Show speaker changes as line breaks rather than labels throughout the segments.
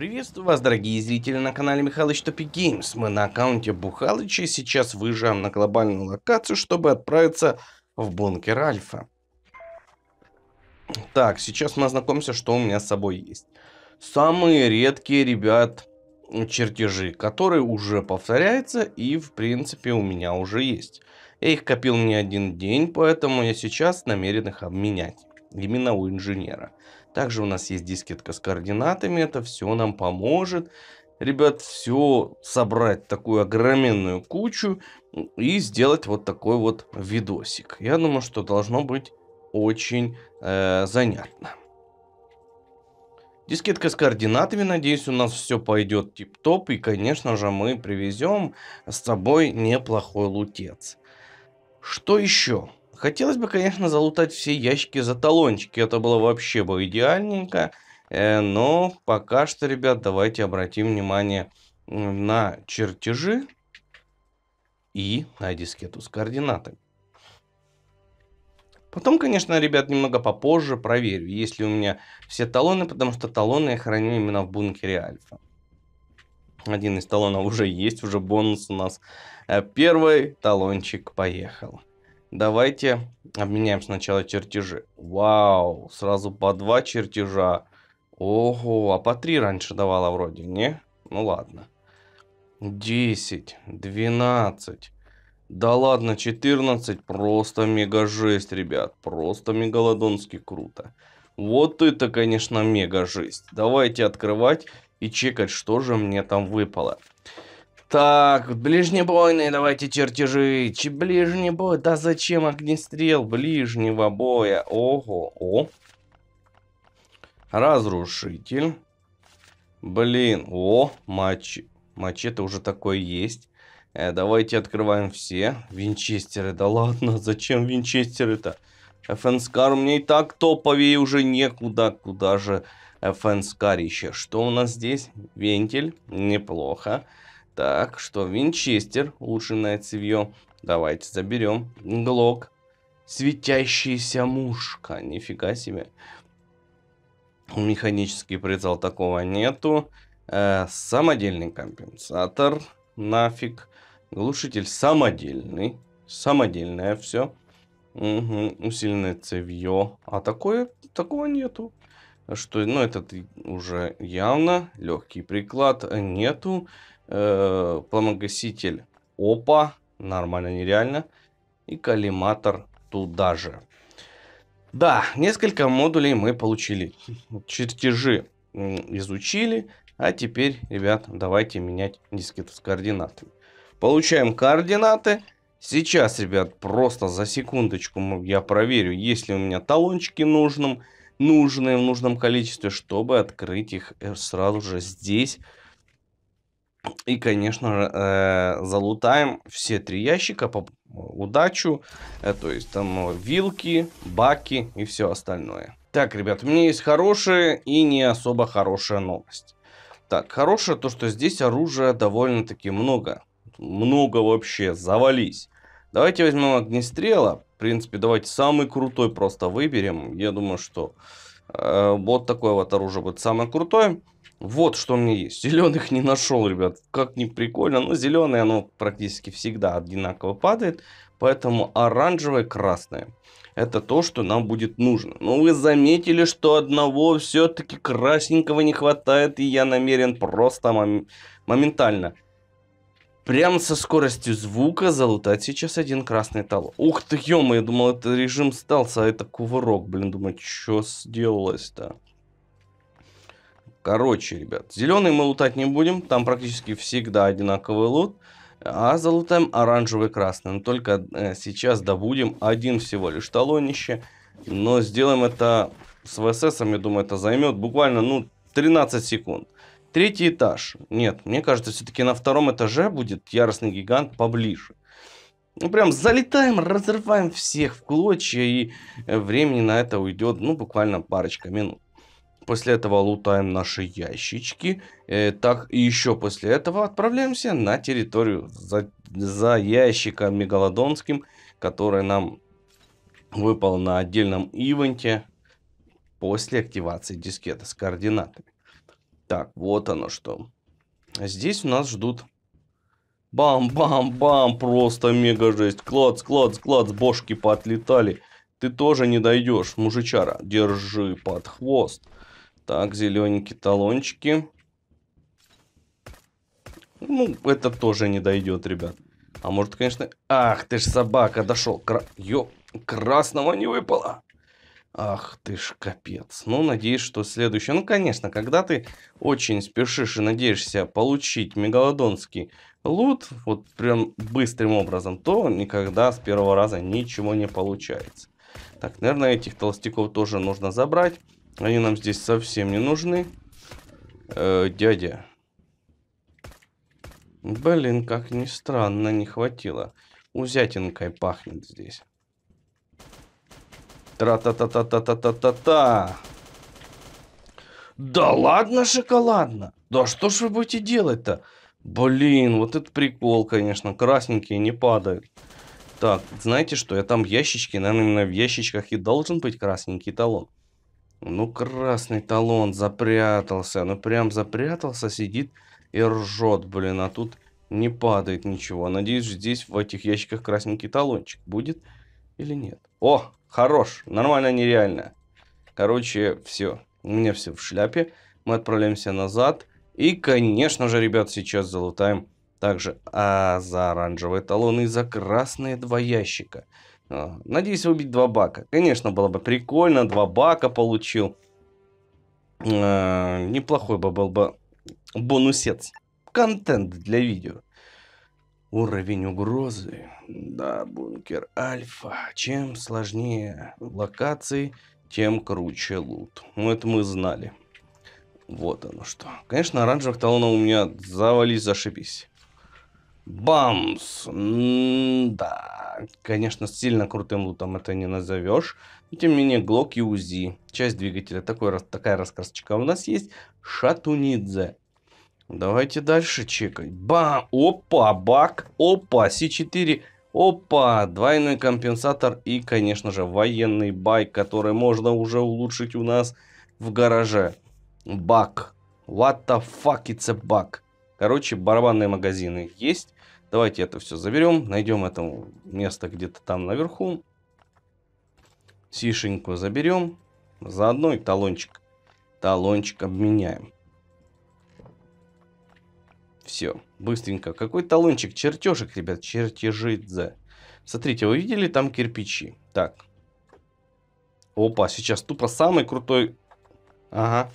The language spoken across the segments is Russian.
Приветствую вас, дорогие зрители, на канале Михалыч Топи Геймс. Мы на аккаунте Бухалыча и сейчас выезжаем на глобальную локацию, чтобы отправиться в бункер Альфа. Так, сейчас мы ознакомимся, что у меня с собой есть. Самые редкие, ребят, чертежи, которые уже повторяются и, в принципе, у меня уже есть. Я их копил не один день, поэтому я сейчас намерен их обменять. Именно у инженера. Также у нас есть дискетка с координатами. Это все нам поможет. Ребят, все собрать такую огроменную кучу и сделать вот такой вот видосик. Я думаю, что должно быть очень э, занятно. Дискетка с координатами, надеюсь, у нас все пойдет тип-топ. И, конечно же, мы привезем с собой неплохой лутец. Что еще? Хотелось бы, конечно, залутать все ящики за талончики. Это было вообще бы идеальненько. Э, но пока что, ребят, давайте обратим внимание на чертежи и на дискету с координатами. Потом, конечно, ребят, немного попозже проверю, есть ли у меня все талоны, потому что талоны я храню именно в бункере Альфа. Один из талонов уже есть, уже бонус у нас. Э, первый талончик поехал. Давайте обменяем сначала чертежи. Вау, сразу по два чертежа. Ого, а по три раньше давала вроде, не? Ну ладно. 10, 12. Да ладно, 14. Просто мега жесть, ребят. Просто мегалодонски круто. Вот это, конечно, мега жесть. Давайте открывать и чекать, что же мне там выпало. Так, ближнебойные давайте чертежи. Ч ближний бой. Да зачем огнестрел ближнего боя? Ого, о. Разрушитель. Блин, о, матч. Мачете уже такой есть. Э, давайте открываем все. Винчестеры, да ладно, зачем винчестеры-то? Фэнскар мне и так топовее уже некуда. Куда же Фэнскарище? Что у нас здесь? Вентиль, неплохо. Так, что, Винчестер, улучшенное цевье. Давайте заберем. Глок. Светящаяся мушка. Нифига себе. Механический прицел такого нету. Э, самодельный компенсатор. Нафиг. Глушитель самодельный. Самодельное все. Угу. Усиленное цевье. А такое, такого нету. Что, ну, этот уже явно. Легкий приклад нету э, ОПА, нормально, нереально, и коллиматор туда же. Да, несколько модулей мы получили, чертежи изучили, а теперь, ребят, давайте менять дискету с координатами. Получаем координаты. Сейчас, ребят, просто за секундочку я проверю, есть ли у меня талончики нужным, нужные в нужном количестве, чтобы открыть их э, сразу же здесь, и, конечно же, э, залутаем все три ящика по удачу. Э, то есть там вилки, баки и все остальное. Так, ребят, у меня есть хорошая и не особо хорошая новость. Так, хорошая то, что здесь оружия довольно-таки много. Много вообще, завались. Давайте возьмем огнестрела. В принципе, давайте самый крутой просто выберем. Я думаю, что э, вот такое вот оружие будет самое крутое. Вот что у меня есть. Зеленых не нашел, ребят. Как не прикольно. Но зеленое оно практически всегда одинаково падает. Поэтому оранжевое, красное. Это то, что нам будет нужно. Но вы заметили, что одного все-таки красненького не хватает. И я намерен просто мом моментально. Прямо со скоростью звука залутать сейчас один красный талон. Ух ты, ё я думал, это режим стался, а это кувырок. Блин, думаю, что сделалось-то? Короче, ребят, зеленый мы лутать не будем. Там практически всегда одинаковый лут. А залутаем оранжевый красный. Но только э, сейчас добудем один всего лишь талонище. Но сделаем это с ВСС, я думаю, это займет буквально, ну, 13 секунд. Третий этаж. Нет, мне кажется, все-таки на втором этаже будет яростный гигант поближе. Ну, прям залетаем, разрываем всех в клочья, и э, времени на это уйдет, ну, буквально парочка минут. После этого лутаем наши ящички. Э, так, и еще после этого отправляемся на территорию за, за ящиком мегалодонским, который нам выпал на отдельном ивенте после активации дискеты с координатами. Так, вот оно что. Здесь у нас ждут Бам-бам-бам, просто мега жесть. Клац, клац, клац, бошки поотлетали. Ты тоже не дойдешь, мужичара. Держи под хвост. Так, зелененькие талончики. Ну, это тоже не дойдет, ребят. А может, конечно... Ах, ты ж собака, дошел. Кра... Ё, красного не выпало. Ах ты ж капец. Ну, надеюсь, что следующее... Ну, конечно, когда ты очень спешишь и надеешься получить мегалодонский лут, вот прям быстрым образом, то никогда с первого раза ничего не получается. Так, наверное, этих толстяков тоже нужно забрать. Они нам здесь совсем не нужны. Э, дядя. Блин, как ни странно, не хватило. Узятинкой пахнет здесь. Тра-та-та-та-та-та-та-та-та. Да ладно, шоколадно. Да что ж вы будете делать-то? Блин, вот это прикол, конечно. Красненькие не падают. Так, знаете что? Я там в ящичке, наверное, именно в ящичках и должен быть красненький талон. Ну, красный талон запрятался. Ну, прям запрятался, сидит и ржет, блин. А тут не падает ничего. Надеюсь, здесь в этих ящиках красненький талончик будет или нет. О, хорош. Нормально, нереально. Короче, все. У меня все в шляпе. Мы отправляемся назад. И, конечно же, ребят, сейчас залутаем также а, за оранжевые талоны и за красные два ящика. А, надеюсь убить два бака. Конечно, было бы прикольно, два бака получил. А, неплохой бы был бы бонусец. Контент для видео. Уровень угрозы. Да, бункер альфа. Чем сложнее локации, тем круче лут. Ну, это мы знали. Вот оно что. Конечно, оранжевых талонов у меня завались, зашибись. Бамс! М да, конечно, сильно крутым лутом это не назовешь. Но, тем не менее, Глок и УЗИ. Часть двигателя. Такой, такая раскрасочка у нас есть. Шатунидзе. Давайте дальше чекать. Бам! Опа! Бак! Опа! С4. Опа! Двойной компенсатор и, конечно же, военный байк, который можно уже улучшить у нас в гараже. Баг. What the fuck it's a bug? Короче, барабанные магазины есть. Давайте это все заберем. Найдем это место где-то там наверху. Сишеньку заберем. Заодно и талончик. Талончик обменяем. Все, быстренько. Какой талончик? Чертежик, ребят, чертежи. Смотрите, вы видели там кирпичи? Так. Опа, сейчас тупо самый крутой... Ага.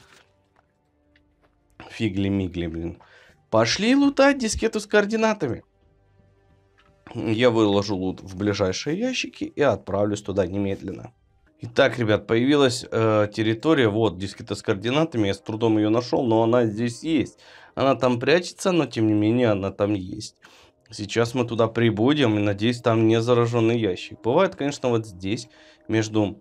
Фигли-мигли, блин. Пошли лутать дискету с координатами. Я выложу лут в ближайшие ящики и отправлюсь туда немедленно. Итак, ребят, появилась э, территория, вот, дискета с координатами, я с трудом ее нашел, но она здесь есть. Она там прячется, но тем не менее она там есть. Сейчас мы туда прибудем и надеюсь там не зараженный ящик. Бывает, конечно, вот здесь, между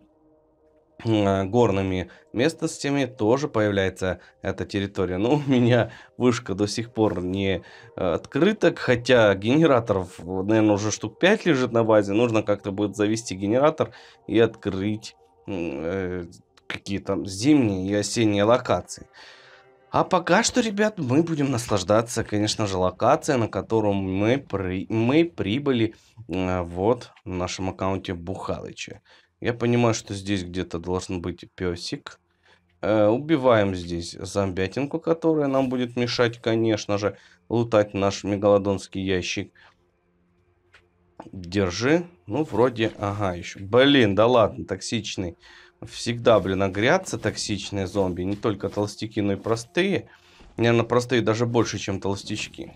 горными местностями тоже появляется эта территория. Но у меня вышка до сих пор не э, открыта, хотя генераторов, наверное, уже штук 5 лежит на базе. Нужно как-то будет завести генератор и открыть э, какие-то зимние и осенние локации. А пока что, ребят, мы будем наслаждаться, конечно же, локацией, на которую мы, при, мы прибыли э, вот в нашем аккаунте Бухалыча. Я понимаю, что здесь где-то должен быть песик. Э, убиваем здесь зомбятинку, которая нам будет мешать, конечно же, лутать наш мегалодонский ящик. Держи. Ну, вроде... Ага, еще. Блин, да ладно, токсичный. Всегда, блин, огрятся токсичные зомби. Не только толстяки, но и простые. Наверное, простые даже больше, чем толстячки.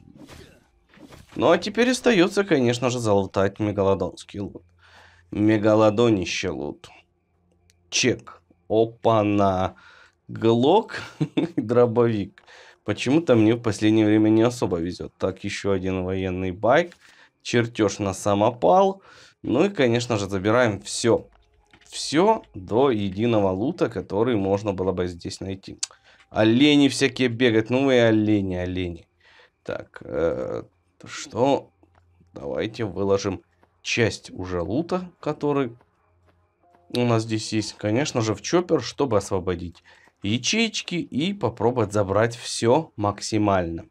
Ну, а теперь остается, конечно же, залутать мегалодонский лут. Мегалодонище лут. Чек. Опа-на. Глок дробовик. Почему-то мне в последнее время не особо везет. Так, еще один военный байк. Чертеж на самопал. Ну и, конечно же, забираем все. Все до единого лута, который можно было бы здесь найти. Олени всякие бегать. Ну и олени, олени. Так, э, что? Давайте выложим часть уже лута, который у нас здесь есть, конечно же, в чоппер, чтобы освободить ячейки и попробовать забрать все максимально.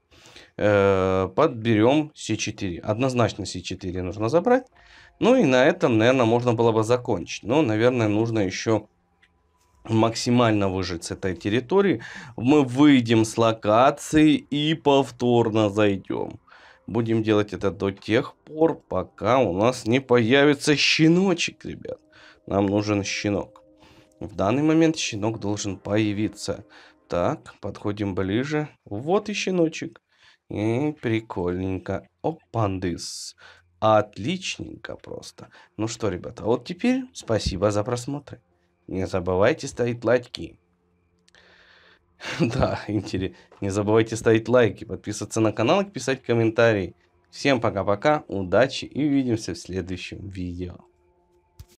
Э, подберем C4. Однозначно C4 нужно забрать. Ну и на этом, наверное, можно было бы закончить. Но, наверное, нужно еще максимально выжить с этой территории. Мы выйдем с локации и повторно зайдем. Будем делать это до тех пор, пока у нас не появится щеночек, ребят. Нам нужен щенок. В данный момент щенок должен появиться. Так, подходим ближе. Вот и щеночек. И прикольненько. Опандыс. Отличненько просто. Ну что, ребята, вот теперь спасибо за просмотр. Не забывайте ставить лайки. Да, интересно. Не забывайте ставить лайки, подписываться на канал и писать комментарии. Всем пока-пока, удачи и увидимся в следующем видео.